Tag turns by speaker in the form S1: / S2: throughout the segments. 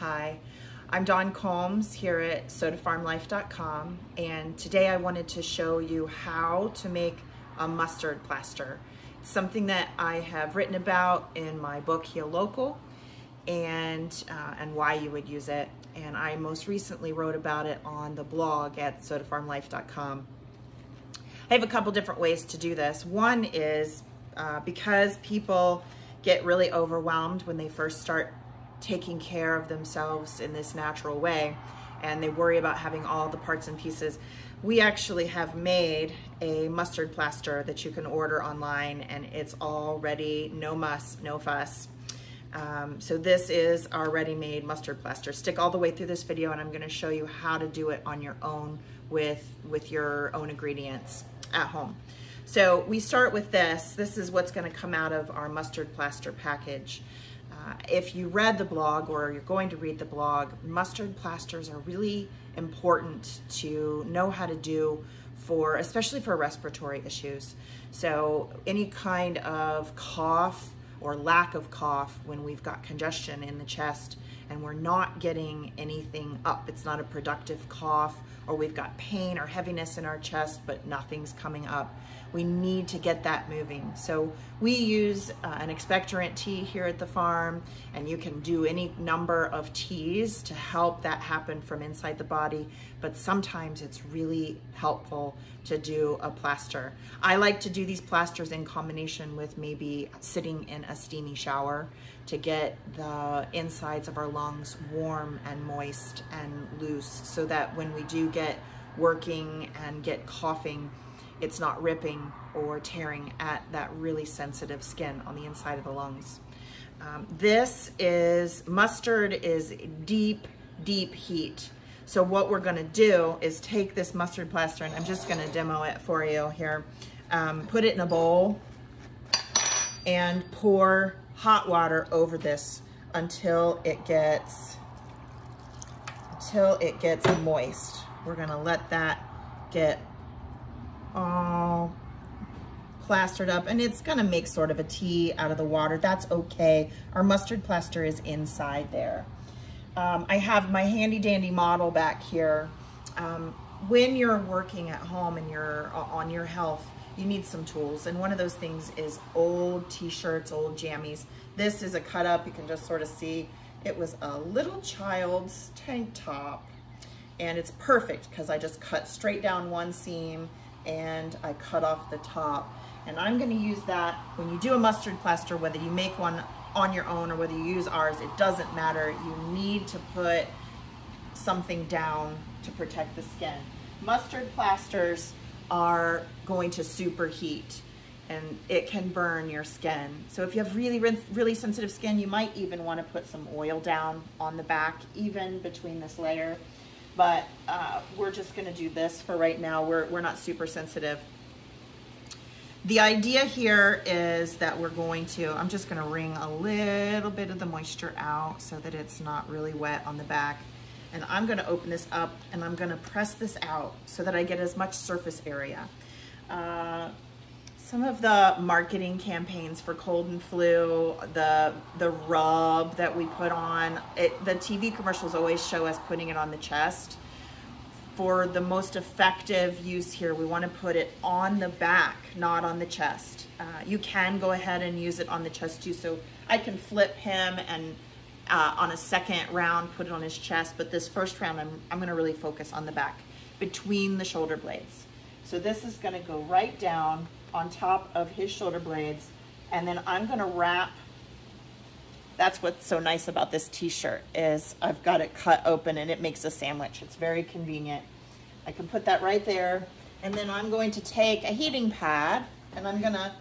S1: Hi, I'm Dawn Combs here at sodafarmlife.com and today I wanted to show you how to make a mustard plaster. It's something that I have written about in my book Heal Local and, uh, and why you would use it. And I most recently wrote about it on the blog at sodafarmlife.com. I have a couple different ways to do this. One is uh, because people get really overwhelmed when they first start taking care of themselves in this natural way and they worry about having all the parts and pieces. We actually have made a mustard plaster that you can order online and it's all ready, no muss, no fuss. Um, so this is our ready-made mustard plaster. Stick all the way through this video and I'm gonna show you how to do it on your own with, with your own ingredients at home. So we start with this. This is what's gonna come out of our mustard plaster package. Uh, if you read the blog or you're going to read the blog, mustard plasters are really important to know how to do for, especially for respiratory issues. So any kind of cough or lack of cough when we've got congestion in the chest and we're not getting anything up. It's not a productive cough or we've got pain or heaviness in our chest, but nothing's coming up. We need to get that moving. So we use uh, an expectorant tea here at the farm, and you can do any number of teas to help that happen from inside the body, but sometimes it's really helpful to do a plaster. I like to do these plasters in combination with maybe sitting in a steamy shower to get the insides of our lungs warm and moist and loose so that when we do get working and get coughing, it's not ripping or tearing at that really sensitive skin on the inside of the lungs. Um, this is, mustard is deep, deep heat. So what we're gonna do is take this mustard plaster, and I'm just gonna demo it for you here. Um, put it in a bowl and pour hot water over this until it gets, until it gets moist. We're gonna let that get all plastered up and it's gonna make sort of a tea out of the water. That's okay. Our mustard plaster is inside there. Um, I have my handy dandy model back here. Um, when you're working at home and you're on your health, you need some tools. And one of those things is old t-shirts, old jammies. This is a cut up, you can just sort of see. It was a little child's tank top and it's perfect because I just cut straight down one seam and I cut off the top. And I'm gonna use that when you do a mustard plaster, whether you make one on your own or whether you use ours, it doesn't matter. You need to put something down to protect the skin. Mustard plasters are going to superheat and it can burn your skin. So if you have really, really sensitive skin, you might even wanna put some oil down on the back, even between this layer but uh, we're just gonna do this for right now. We're, we're not super sensitive. The idea here is that we're going to, I'm just gonna wring a little bit of the moisture out so that it's not really wet on the back. And I'm gonna open this up and I'm gonna press this out so that I get as much surface area. Uh, some of the marketing campaigns for cold and flu, the the rub that we put on, it, the TV commercials always show us putting it on the chest. For the most effective use here, we want to put it on the back, not on the chest. Uh, you can go ahead and use it on the chest too, so I can flip him and uh, on a second round, put it on his chest, but this first round, I'm, I'm gonna really focus on the back, between the shoulder blades. So this is gonna go right down on top of his shoulder blades. And then I'm gonna wrap, that's what's so nice about this t-shirt is I've got it cut open and it makes a sandwich. It's very convenient. I can put that right there. And then I'm going to take a heating pad and I'm gonna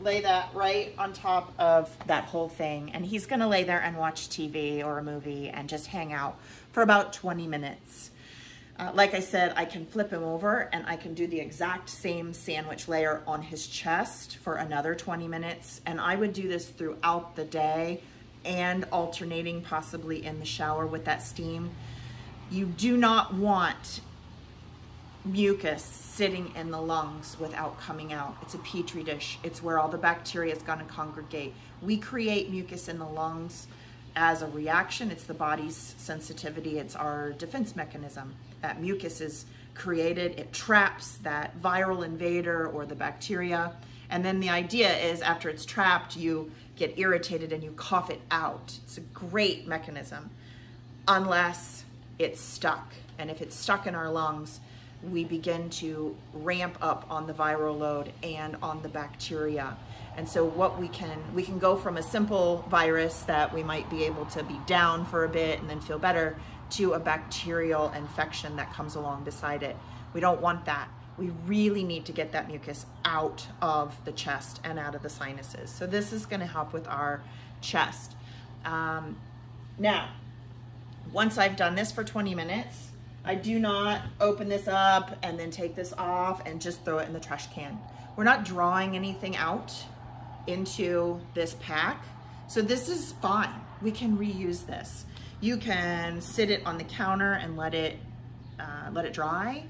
S1: lay that right on top of that whole thing. And he's gonna lay there and watch TV or a movie and just hang out for about 20 minutes. Uh, like I said, I can flip him over and I can do the exact same sandwich layer on his chest for another 20 minutes. And I would do this throughout the day and alternating possibly in the shower with that steam. You do not want mucus sitting in the lungs without coming out. It's a petri dish. It's where all the bacteria is gonna congregate. We create mucus in the lungs as a reaction. It's the body's sensitivity. It's our defense mechanism. That mucus is created. It traps that viral invader or the bacteria. And then the idea is after it's trapped, you get irritated and you cough it out. It's a great mechanism unless it's stuck. And if it's stuck in our lungs, we begin to ramp up on the viral load and on the bacteria. And so what we can, we can go from a simple virus that we might be able to be down for a bit and then feel better to a bacterial infection that comes along beside it. We don't want that. We really need to get that mucus out of the chest and out of the sinuses. So this is gonna help with our chest. Um, now, once I've done this for 20 minutes, I do not open this up and then take this off and just throw it in the trash can. We're not drawing anything out into this pack. So this is fine. We can reuse this. You can sit it on the counter and let it, uh, let it dry.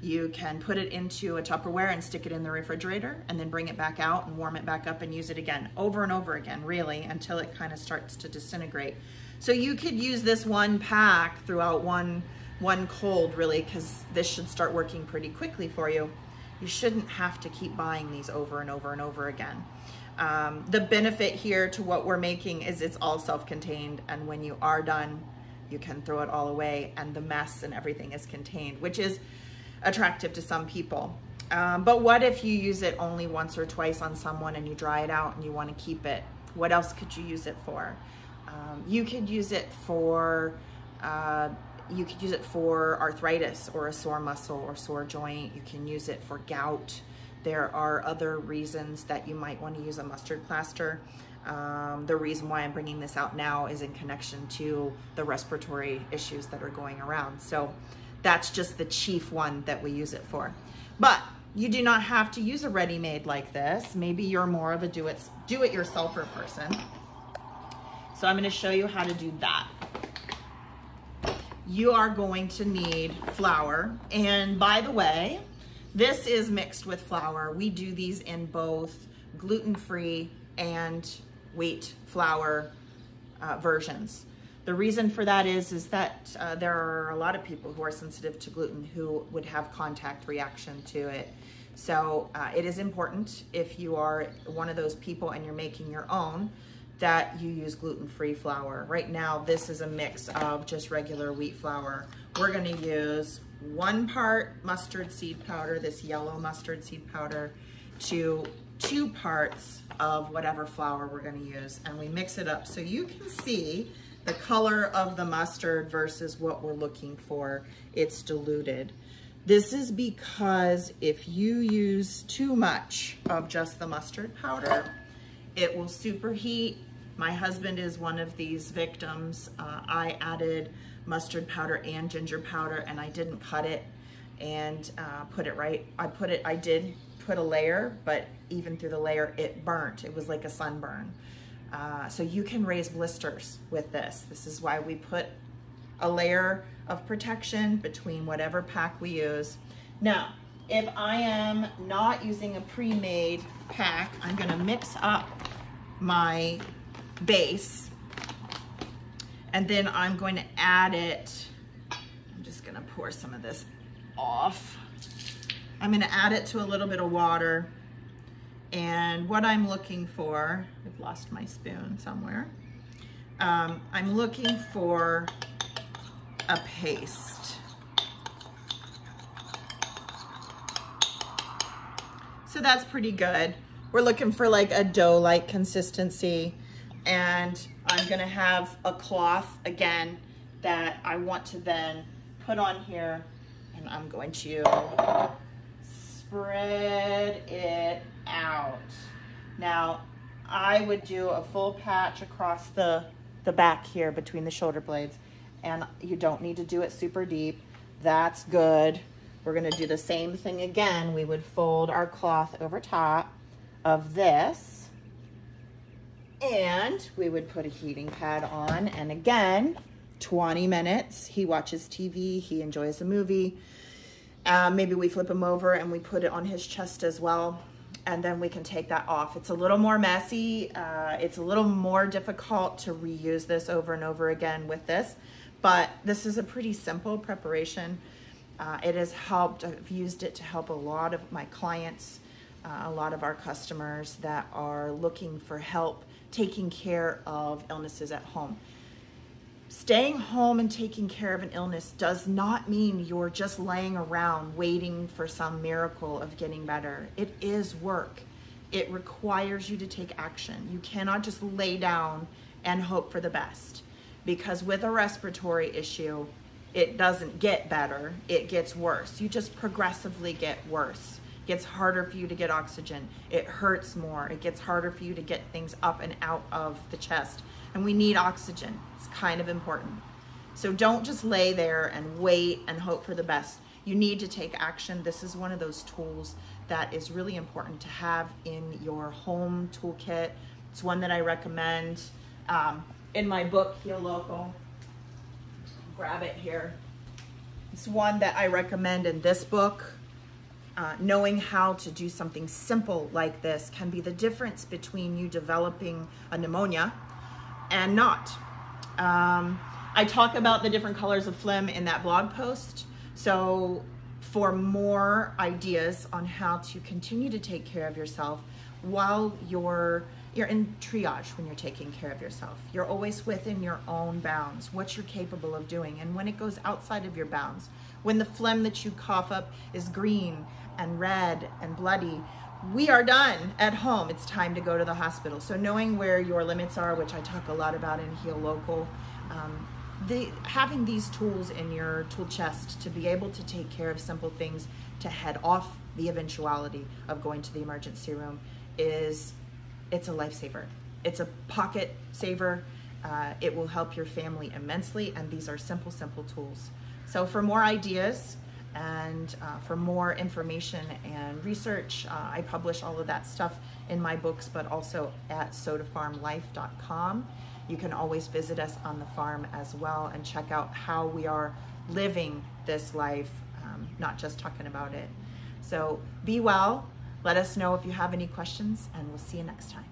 S1: You can put it into a Tupperware and stick it in the refrigerator and then bring it back out and warm it back up and use it again, over and over again, really, until it kind of starts to disintegrate. So you could use this one pack throughout one, one cold, really, because this should start working pretty quickly for you. You shouldn't have to keep buying these over and over and over again. Um, the benefit here to what we're making is it's all self-contained and when you are done, you can throw it all away and the mess and everything is contained, which is attractive to some people. Um, but what if you use it only once or twice on someone and you dry it out and you want to keep it? What else could you use it for? Um, you could use it for uh, you could use it for arthritis or a sore muscle or sore joint. You can use it for gout. There are other reasons that you might want to use a mustard plaster. Um, the reason why I'm bringing this out now is in connection to the respiratory issues that are going around. So that's just the chief one that we use it for. But you do not have to use a ready-made like this. Maybe you're more of a do-it do it person. So I'm gonna show you how to do that. You are going to need flour. And by the way, this is mixed with flour. We do these in both gluten-free and wheat flour uh, versions. The reason for that is, is that uh, there are a lot of people who are sensitive to gluten who would have contact reaction to it. So uh, it is important if you are one of those people and you're making your own that you use gluten-free flour. Right now, this is a mix of just regular wheat flour. We're gonna use one part mustard seed powder, this yellow mustard seed powder, to two parts of whatever flour we're gonna use. And we mix it up so you can see the color of the mustard versus what we're looking for. It's diluted. This is because if you use too much of just the mustard powder, it will superheat. My husband is one of these victims. Uh, I added mustard powder and ginger powder and I didn't cut it and uh, put it right. I put it, I did put a layer, but even through the layer, it burnt. It was like a sunburn. Uh, so you can raise blisters with this. This is why we put a layer of protection between whatever pack we use. Now, if I am not using a pre-made pack, I'm gonna mix up my base and then I'm going to add it, I'm just gonna pour some of this off. I'm gonna add it to a little bit of water. And what I'm looking for, I've lost my spoon somewhere. Um, I'm looking for a paste. So that's pretty good. We're looking for like a dough-like consistency and I'm gonna have a cloth again that I want to then put on here and I'm going to spread it out. Now, I would do a full patch across the, the back here between the shoulder blades and you don't need to do it super deep. That's good. We're gonna do the same thing again. We would fold our cloth over top of this and we would put a heating pad on. And again, 20 minutes. He watches TV, he enjoys a movie. Uh, maybe we flip him over and we put it on his chest as well. and then we can take that off. It's a little more messy. Uh, it's a little more difficult to reuse this over and over again with this, but this is a pretty simple preparation. Uh, it has helped, I've used it to help a lot of my clients, uh, a lot of our customers that are looking for help taking care of illnesses at home. Staying home and taking care of an illness does not mean you're just laying around waiting for some miracle of getting better. It is work. It requires you to take action. You cannot just lay down and hope for the best because with a respiratory issue, it doesn't get better, it gets worse. You just progressively get worse. Gets harder for you to get oxygen. It hurts more. It gets harder for you to get things up and out of the chest and we need oxygen. It's kind of important. So don't just lay there and wait and hope for the best. You need to take action. This is one of those tools that is really important to have in your home toolkit. It's one that I recommend um, in my book, Heal Local. Grab it here. It's one that I recommend in this book. Uh, knowing how to do something simple like this can be the difference between you developing a pneumonia and not. Um, I talk about the different colors of phlegm in that blog post. So for more ideas on how to continue to take care of yourself while you're you're in triage when you're taking care of yourself. You're always within your own bounds, what you're capable of doing. And when it goes outside of your bounds, when the phlegm that you cough up is green and red and bloody, we are done at home. It's time to go to the hospital. So knowing where your limits are, which I talk a lot about in Heal Local, um, the, having these tools in your tool chest to be able to take care of simple things to head off the eventuality of going to the emergency room is, it's a lifesaver. It's a pocket saver. Uh, it will help your family immensely, and these are simple, simple tools. So for more ideas, and uh, for more information and research, uh, I publish all of that stuff in my books, but also at sodafarmlife.com. You can always visit us on the farm as well and check out how we are living this life, um, not just talking about it. So be well. Let us know if you have any questions, and we'll see you next time.